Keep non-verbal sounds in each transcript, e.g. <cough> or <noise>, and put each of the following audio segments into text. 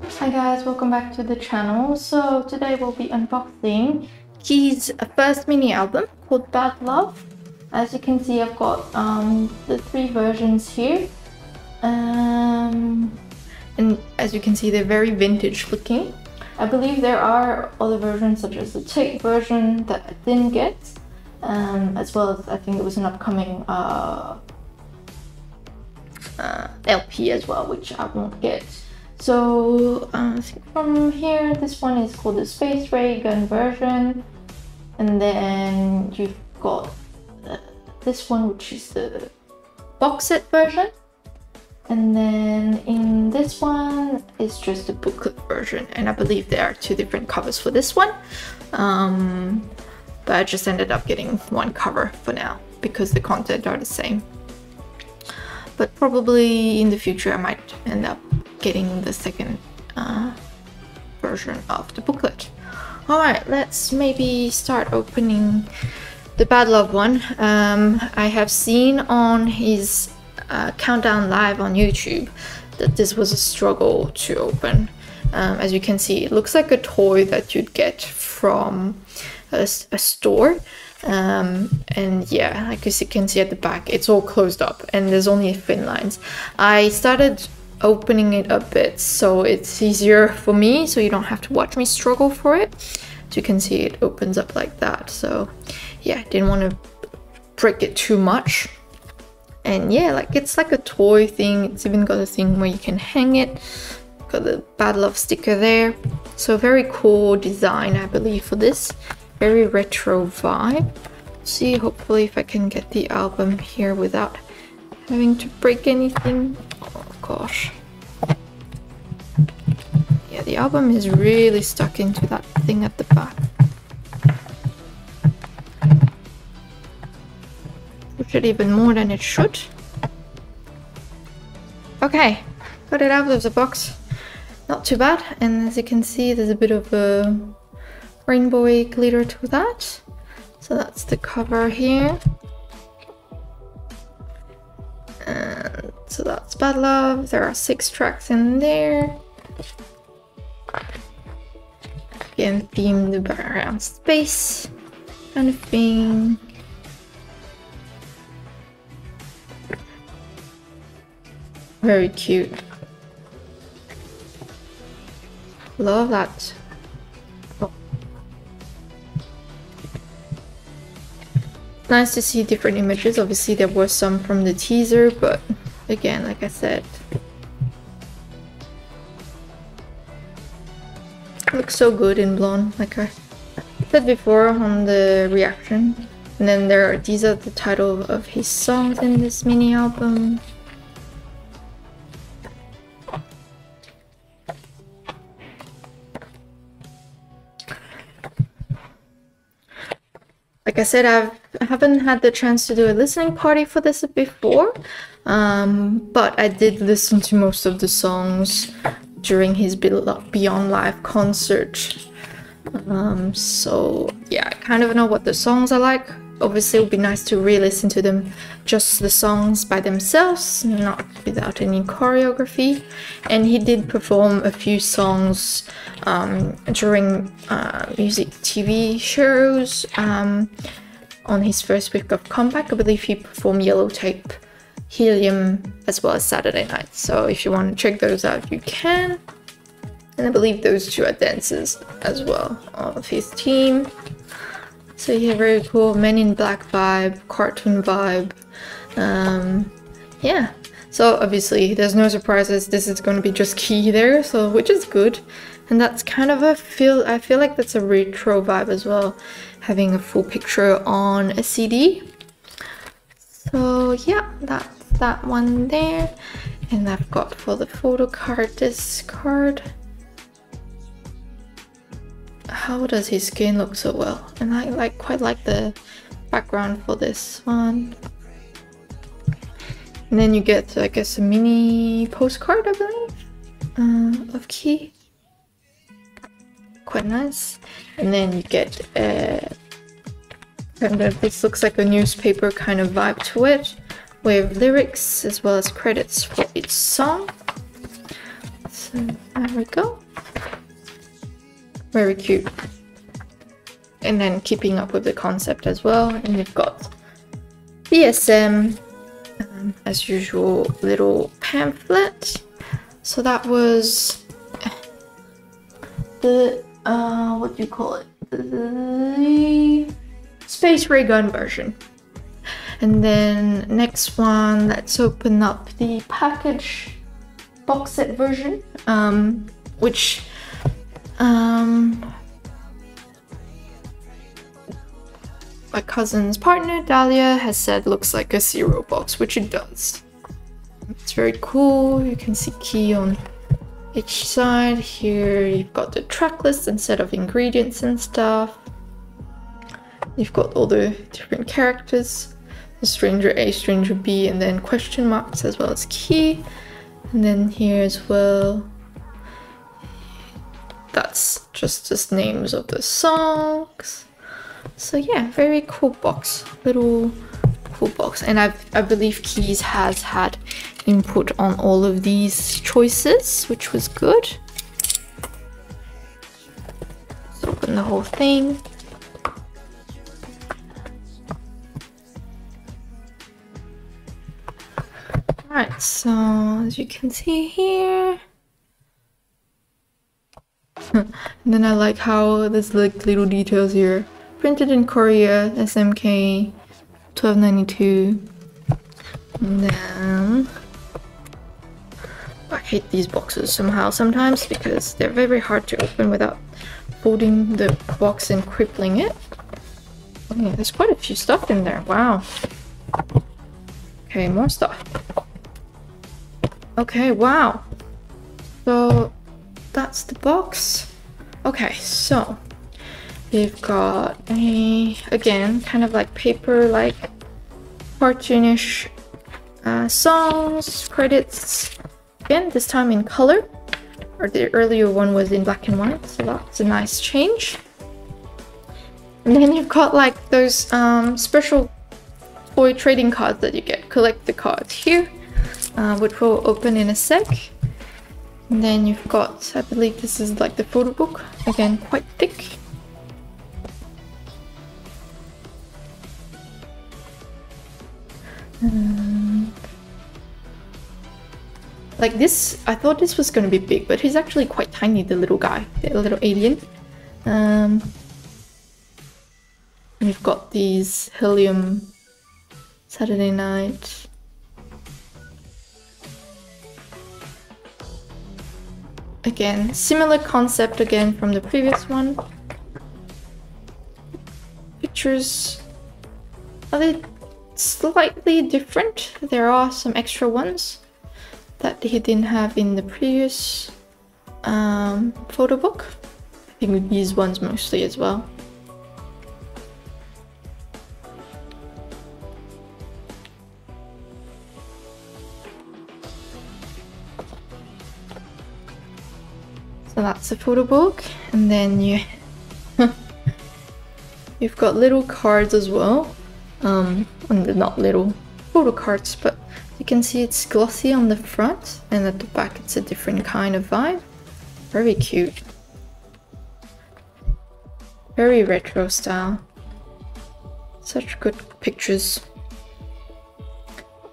Hi guys, welcome back to the channel. So today we'll be unboxing Key's first mini album called Bad Love. As you can see, I've got um, the three versions here. Um, and as you can see, they're very vintage looking. I believe there are other versions such as the tape version that I didn't get. Um, as well as I think it was an upcoming uh, uh, LP as well, which I won't get. So uh, from here, this one is called the Space Ray Gun version. And then you've got uh, this one, which is the box set version. And then in this one, it's just the booklet version. And I believe there are two different covers for this one. Um, but I just ended up getting one cover for now because the content are the same. But probably in the future, I might end up getting the second uh, version of the booklet. Alright, let's maybe start opening the Bad Love one. Um, I have seen on his uh, Countdown Live on YouTube that this was a struggle to open. Um, as you can see, it looks like a toy that you'd get from a, a store. Um, and yeah, like you can see at the back, it's all closed up and there's only thin lines. I started opening it a bit so it's easier for me so you don't have to watch me struggle for it. As you can see it opens up like that so yeah didn't want to break it too much. And yeah like it's like a toy thing it's even got a thing where you can hang it. Got the bad love sticker there. So very cool design i believe for this. Very retro vibe. See hopefully if i can get the album here without having to break anything Oh gosh. Yeah, the album is really stuck into that thing at the back. Push it even more than it should. Okay, got it out of the box. Not too bad, and as you can see, there's a bit of a rainbowy glitter to that. So that's the cover here. Bad Love. There are six tracks in there. Again, themed around space kind of thing. Very cute. Love that nice to see different images. Obviously there were some from the teaser, but again, like I said, looks so good in blonde, like I said before on the reaction. And then there are, these are the title of his songs in this mini album. Like I said, I've, I haven't had the chance to do a listening party for this before, um, but I did listen to most of the songs during his Beyond Live concert. Um, so yeah, I kind of know what the songs are like obviously it would be nice to re-listen to them just the songs by themselves not without any choreography. And he did perform a few songs um, during uh, music tv shows um, on his first week of comeback. I believe he performed yellow tape helium as well as saturday night. So if you want to check those out you can. And i believe those two are dancers as well of his team so yeah, very cool. Men in Black vibe, cartoon vibe. Um, yeah. So obviously there's no surprises. This is going to be just key there, so which is good. And that's kind of a feel. I feel like that's a retro vibe as well, having a full picture on a CD. So yeah, that's that one there. And I've got for the photo card this card how does his skin look so well? And I like quite like the background for this one. And then you get, I guess, a mini postcard, I believe, uh, of Key. Quite nice. And then you get uh, kind of, this looks like a newspaper kind of vibe to it, with lyrics as well as credits for each song. So there we go. Very cute. And then keeping up with the concept as well. And you've got BSM, um, as usual, little pamphlet. So that was the, uh, what do you call it? The Space Ray Gun version. And then next one, let's open up the package box set version, um, which um, my cousin's partner Dahlia has said looks like a zero box, which it does. It's very cool. You can see key on each side. Here you've got the track list instead of ingredients and stuff. You've got all the different characters, the stranger A, stranger B, and then question marks as well as key. And then here as well, that's just just names of the songs. So yeah, very cool box, little cool box. And I I believe Keys has had input on all of these choices, which was good. Let's open the whole thing. Alright, so as you can see here. <laughs> and then I like how there's like little details here. Printed in Korea, SMK 1292. And then I hate these boxes somehow sometimes because they're very hard to open without folding the box and crippling it. Oh, yeah, there's quite a few stuff in there. Wow. Okay, more stuff. Okay, wow. So that's the box. Okay, so we've got a, again, kind of like paper like cartoonish uh, songs, credits. Again, this time in color. Or the earlier one was in black and white, so that's a nice change. And then you've got like those um, special toy trading cards that you get. Collect the cards here uh, which we'll open in a sec. And then you've got, I believe this is like the photo book, again quite thick. Um, like this, I thought this was going to be big, but he's actually quite tiny, the little guy, the little alien. Um, you've got these helium Saturday night Again, similar concept again from the previous one. Pictures are they slightly different? There are some extra ones that he didn't have in the previous um, photo book. I think these ones mostly as well. So that's a photo book. And then you <laughs> you've got little cards as well. Um, not little photo cards, but you can see it's glossy on the front and at the back it's a different kind of vibe. Very cute. Very retro style. Such good pictures.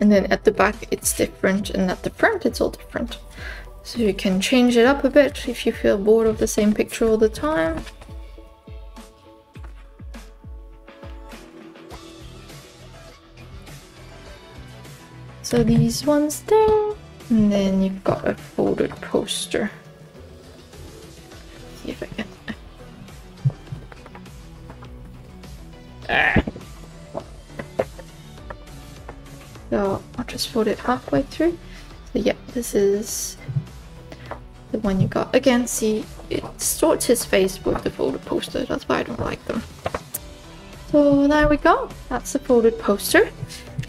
And then at the back it's different and at the front it's all different. So you can change it up a bit if you feel bored of the same picture all the time. So these ones there, and then you've got a folded poster. See if I can. Ah. So I'll just fold it halfway through. So yeah, this is the one you got. Again, see, it distorts his face with the folded poster. That's why I don't like them. So there we go. That's the folded poster.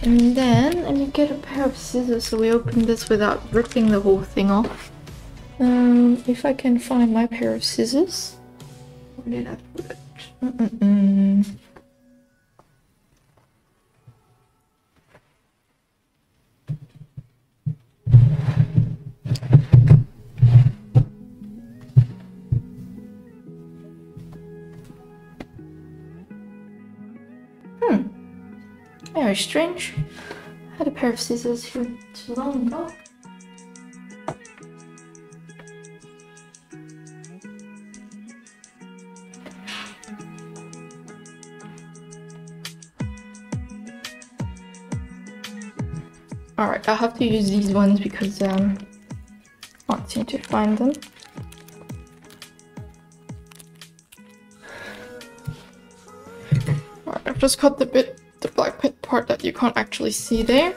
And then, let me get a pair of scissors so we open this without ripping the whole thing off. Um, if I can find my pair of scissors. Where did I put it? Mm -mm -mm. Very strange. I had a pair of scissors here too long ago. Alright, I'll have to use these ones because um, I can't seem to find them. Alright, I've just cut the bit, part that you can't actually see there.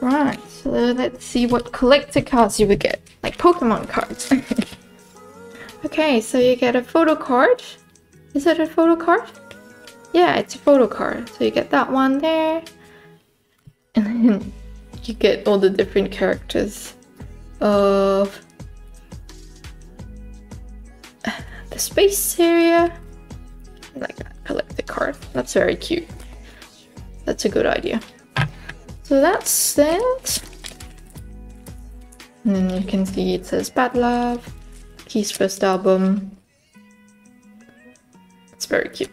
Right, so let's see what collector cards you would get, like Pokemon cards. <laughs> okay, so you get a photo card. Is it a photo card? Yeah, it's a photo card. So you get that one there and then <laughs> you get all the different characters of <sighs> the space area. Like that. Like the card. That's very cute. That's a good idea. So that's that. And then you can see it says Bad Love, Key's first album. It's very cute.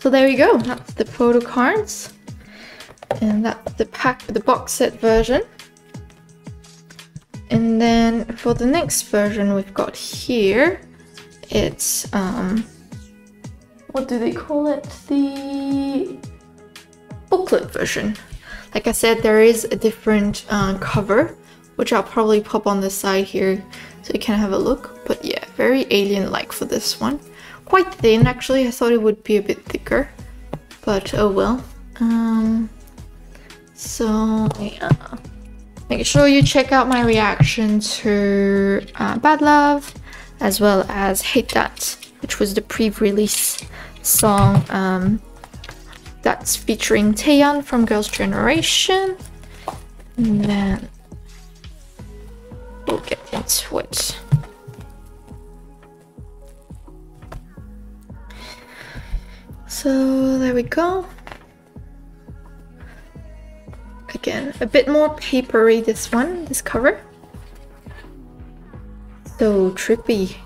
So there you go. That's the photo cards and that's the pack the box set version and then for the next version we've got here it's um what do they call it the booklet version. Like I said there is a different uh, cover which I'll probably pop on the side here so you can have a look. But yeah very alien like for this one. Quite thin actually. I thought it would be a bit thicker. But oh well. Um so yeah, make sure you check out my reaction to uh, Bad Love as well as Hate That, which was the pre-release song um, that's featuring Taeyeon from Girls' Generation. And then we'll get into it. So there we go. Again, a bit more papery this one, this cover. So trippy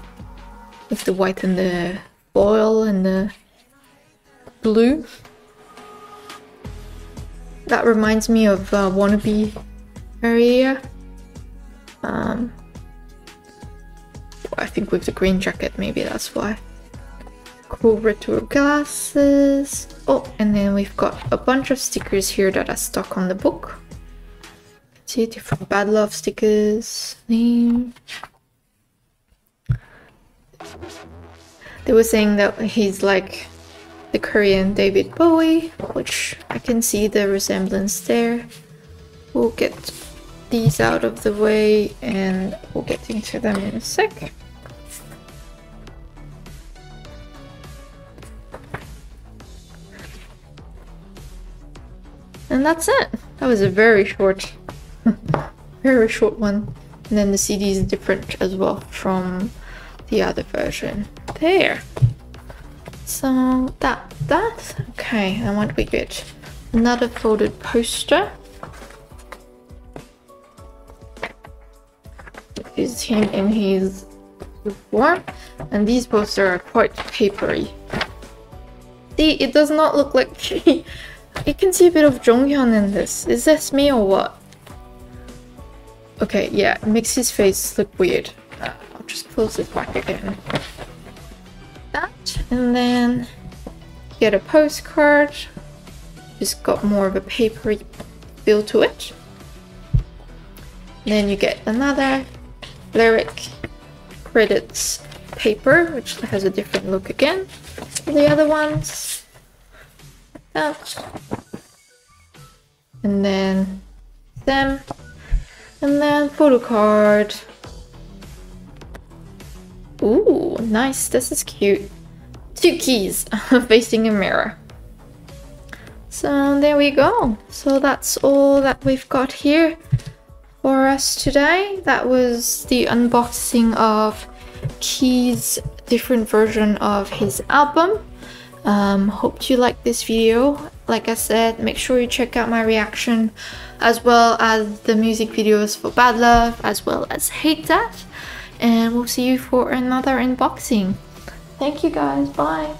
with the white and the foil and the blue. That reminds me of uh, Wannabe area. Um, I think with the green jacket, maybe that's why. Cool retro glasses. Oh, and then we've got a bunch of stickers here that are stuck on the book. See different bad love stickers. They were saying that he's like the Korean David Bowie, which I can see the resemblance there. We'll get these out of the way and we'll get into them in a sec. And that's it. That was a very short, <laughs> very short one. And then the CD is different as well from the other version. There. So that, that, okay, and what we get? Another folded poster. Is him in his uniform, and these posters are quite papery. See, it does not look like <laughs> You can see a bit of Jonghyun in this. Is this me or what? Okay, yeah, it makes his face look weird. Uh, I'll just close this back again. That, and then you get a postcard. Just got more of a papery feel to it. then you get another lyric credits paper, which has a different look again. The other ones out. And then them. And then photo card. Ooh, nice. This is cute. Two keys <laughs> facing a mirror. So there we go. So that's all that we've got here for us today. That was the unboxing of Key's different version of his album. Um, hope you like this video. Like I said, make sure you check out my reaction as well as the music videos for Bad Love as well as Hate That. And we'll see you for another unboxing. Thank you guys. Bye.